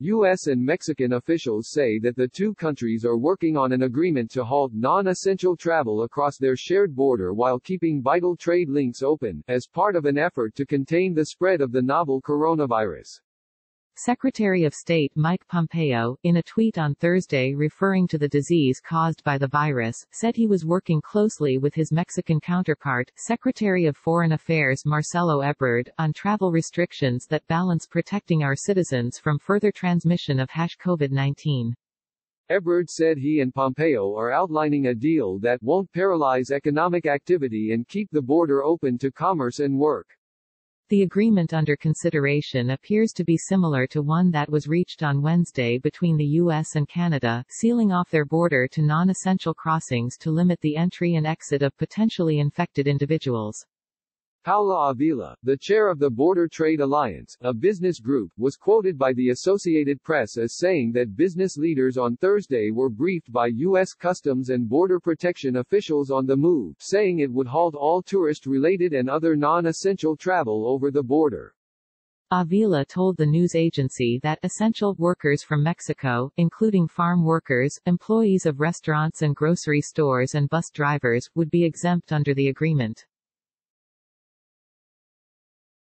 U.S. and Mexican officials say that the two countries are working on an agreement to halt non-essential travel across their shared border while keeping vital trade links open, as part of an effort to contain the spread of the novel coronavirus. Secretary of State Mike Pompeo, in a tweet on Thursday referring to the disease caused by the virus, said he was working closely with his Mexican counterpart, Secretary of Foreign Affairs Marcelo Ebrard, on travel restrictions that balance protecting our citizens from further transmission of COVID-19. Ebrard said he and Pompeo are outlining a deal that won't paralyze economic activity and keep the border open to commerce and work. The agreement under consideration appears to be similar to one that was reached on Wednesday between the U.S. and Canada, sealing off their border to non-essential crossings to limit the entry and exit of potentially infected individuals. Paola Avila, the chair of the Border Trade Alliance, a business group, was quoted by the Associated Press as saying that business leaders on Thursday were briefed by U.S. Customs and Border Protection officials on the move, saying it would halt all tourist-related and other non-essential travel over the border. Avila told the news agency that essential workers from Mexico, including farm workers, employees of restaurants and grocery stores and bus drivers, would be exempt under the agreement.